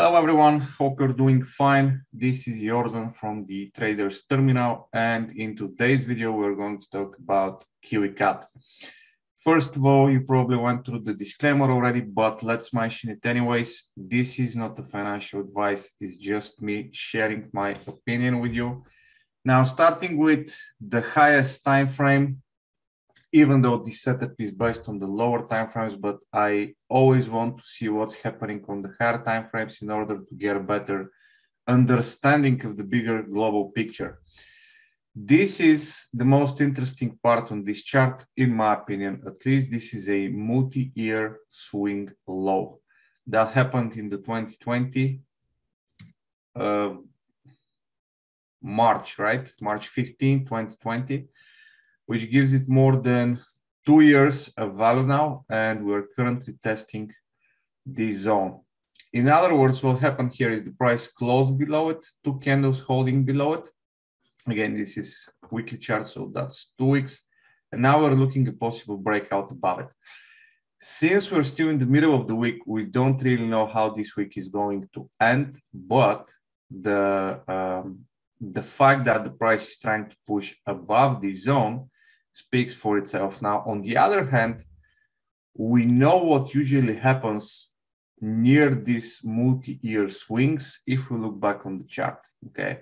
Hello everyone, hope you're doing fine. This is Jordan from the Traders Terminal and in today's video we're going to talk about KiwiCAD. First of all, you probably went through the disclaimer already, but let's mention it anyways. This is not a financial advice, it's just me sharing my opinion with you. Now, starting with the highest time frame, even though this setup is based on the lower time frames, but I always want to see what's happening on the higher time frames in order to get a better understanding of the bigger global picture. This is the most interesting part on this chart, in my opinion. At least this is a multi-year swing low that happened in the 2020 uh, March, right? March 15, 2020 which gives it more than two years of value now, and we're currently testing this zone. In other words, what happened here is the price closed below it, two candles holding below it. Again, this is weekly chart, so that's two weeks. And now we're looking at possible breakout above it. Since we're still in the middle of the week, we don't really know how this week is going to end, but the, um, the fact that the price is trying to push above this zone speaks for itself. Now, on the other hand, we know what usually happens near these multi-year swings if we look back on the chart, okay?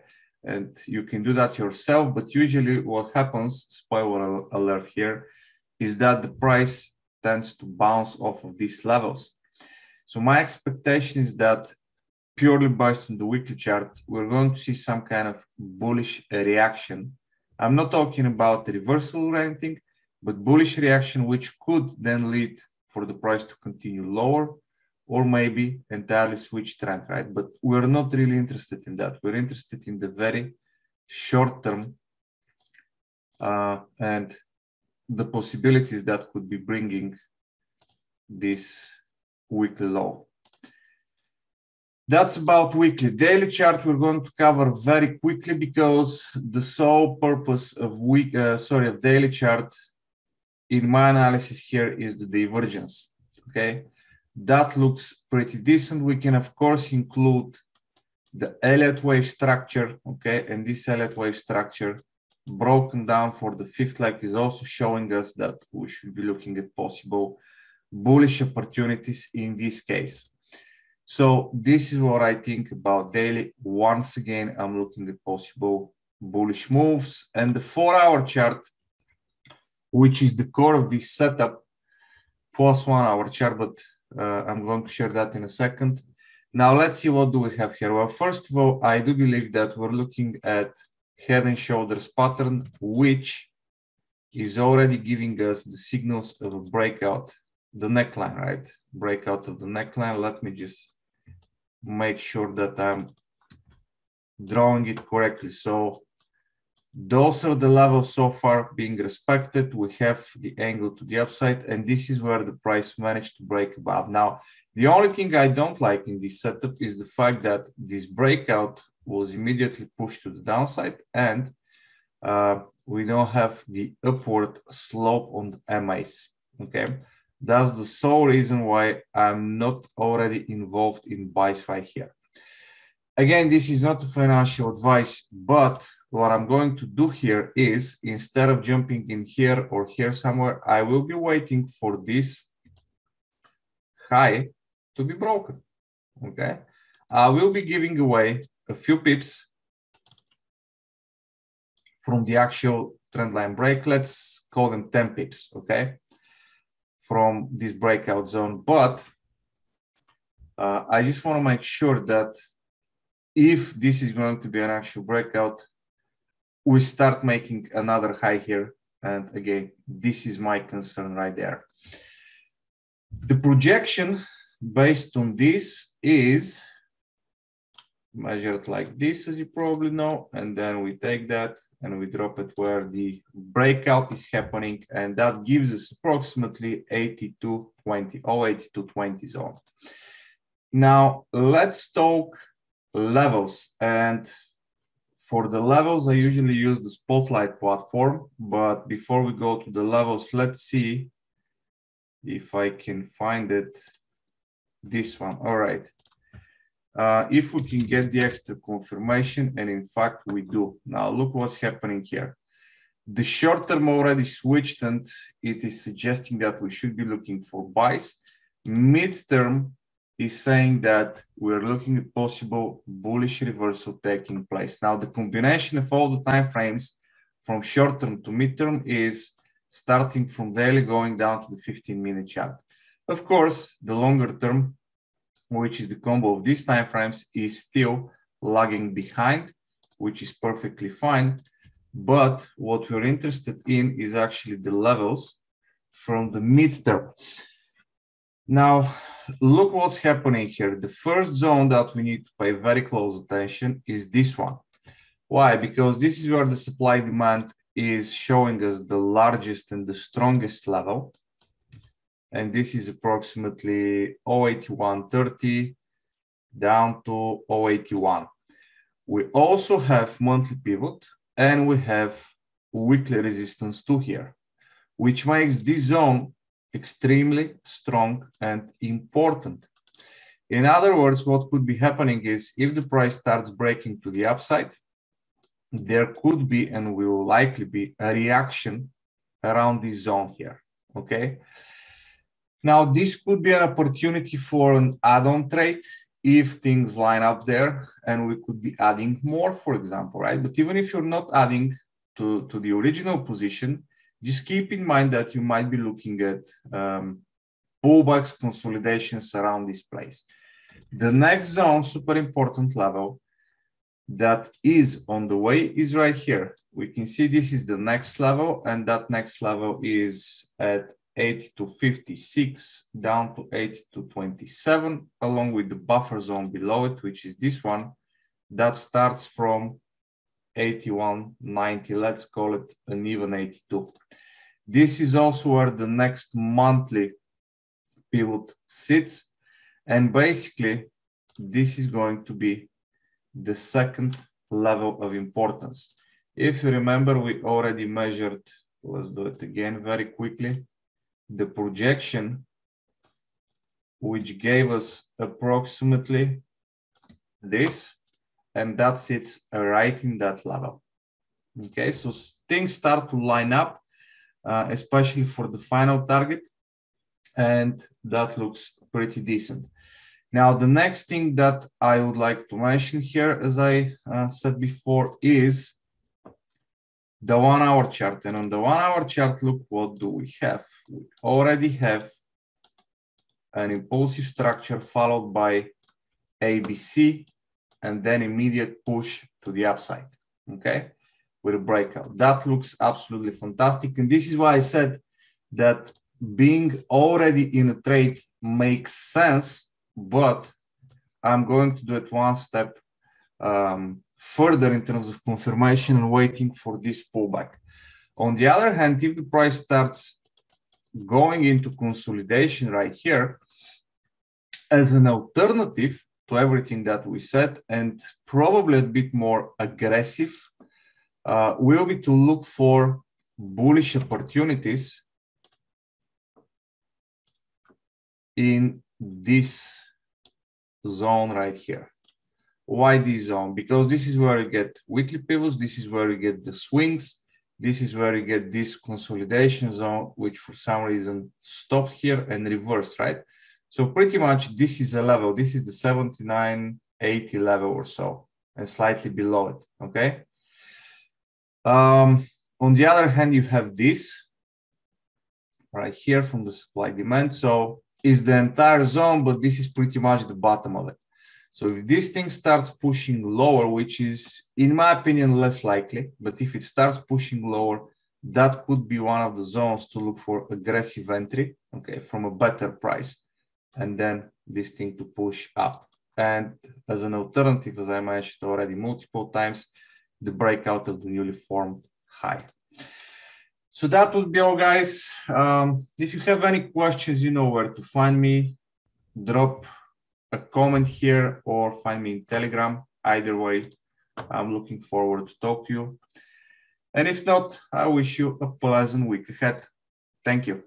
And you can do that yourself, but usually what happens, spoiler alert here, is that the price tends to bounce off of these levels. So my expectation is that purely based on the weekly chart, we're going to see some kind of bullish reaction I'm not talking about the reversal or anything, but bullish reaction, which could then lead for the price to continue lower or maybe entirely switch trend, right? But we're not really interested in that. We're interested in the very short term uh, and the possibilities that could be bringing this weekly low. That's about weekly. Daily chart we're going to cover very quickly because the sole purpose of week, uh, sorry, of daily chart in my analysis here is the divergence. Okay, that looks pretty decent. We can of course include the Elliott wave structure. Okay, and this Elliott wave structure broken down for the fifth leg is also showing us that we should be looking at possible bullish opportunities in this case. So this is what I think about daily. Once again, I'm looking at possible bullish moves and the four hour chart, which is the core of this setup, plus one hour chart, but uh, I'm going to share that in a second. Now let's see what do we have here. Well, first of all, I do believe that we're looking at head and shoulders pattern, which is already giving us the signals of a breakout, the neckline, right? Breakout of the neckline. Let me just make sure that I'm drawing it correctly. So those are the levels so far being respected. We have the angle to the upside, and this is where the price managed to break above. Now, the only thing I don't like in this setup is the fact that this breakout was immediately pushed to the downside, and uh, we don't have the upward slope on the MAs, okay? That's the sole reason why I'm not already involved in buys right here. Again, this is not financial advice, but what I'm going to do here is instead of jumping in here or here somewhere, I will be waiting for this high to be broken, okay? I will be giving away a few pips from the actual trendline break. Let's call them 10 pips, okay? From this breakout zone. But uh, I just want to make sure that if this is going to be an actual breakout, we start making another high here. And again, this is my concern right there. The projection based on this is measured like this, as you probably know, and then we take that and we drop it where the breakout is happening, and that gives us approximately 8220 or 8220 zone. Now, let's talk levels. And for the levels, I usually use the Spotlight platform, but before we go to the levels, let's see if I can find it. This one, all right. Uh, if we can get the extra confirmation, and in fact we do. Now look what's happening here. The short term already switched and it is suggesting that we should be looking for buys. Midterm is saying that we're looking at possible bullish reversal taking place. Now the combination of all the time frames from short term to midterm is starting from daily going down to the 15 minute chart. Of course, the longer term which is the combo of these time frames, is still lagging behind, which is perfectly fine. But what we're interested in is actually the levels from the midterm. Now, look what's happening here. The first zone that we need to pay very close attention is this one. Why? Because this is where the supply demand is showing us the largest and the strongest level and this is approximately 081.30 down to 081. We also have monthly pivot and we have weekly resistance to here, which makes this zone extremely strong and important. In other words, what could be happening is if the price starts breaking to the upside, there could be and will likely be a reaction around this zone here, okay? Now, this could be an opportunity for an add-on trade if things line up there and we could be adding more, for example, right? But even if you're not adding to, to the original position, just keep in mind that you might be looking at um, pullbacks, consolidations around this place. The next zone, super important level that is on the way is right here. We can see this is the next level and that next level is at 80 to 56 down to 80 to 27, along with the buffer zone below it, which is this one, that starts from 81, 90, let's call it an even 82. This is also where the next monthly pivot sits. And basically, this is going to be the second level of importance. If you remember, we already measured, let's do it again very quickly the projection, which gave us approximately this, and that sits right in that level. Okay, so things start to line up, uh, especially for the final target, and that looks pretty decent. Now, the next thing that I would like to mention here, as I uh, said before, is the one hour chart. And on the one hour chart, look, what do we have? We already have an impulsive structure followed by ABC and then immediate push to the upside, okay? With a breakout. That looks absolutely fantastic. And this is why I said that being already in a trade makes sense, but I'm going to do it one step um, further in terms of confirmation and waiting for this pullback. On the other hand, if the price starts going into consolidation right here, as an alternative to everything that we said, and probably a bit more aggressive, uh, will be to look for bullish opportunities in this zone right here. Why this zone? Because this is where you get weekly pivots, this is where you get the swings, this is where you get this consolidation zone, which for some reason stopped here and reversed, right? So pretty much this is a level, this is the 79, 80 level or so, and slightly below it, okay? Um, on the other hand, you have this right here from the supply demand. So is the entire zone, but this is pretty much the bottom of it. So if this thing starts pushing lower, which is, in my opinion, less likely, but if it starts pushing lower, that could be one of the zones to look for aggressive entry, okay, from a better price, and then this thing to push up. And as an alternative, as I mentioned already multiple times, the breakout of the newly formed high. So that would be all, guys. Um, if you have any questions, you know where to find me. Drop a comment here or find me in Telegram. Either way, I'm looking forward to talk to you. And if not, I wish you a pleasant week ahead. Thank you.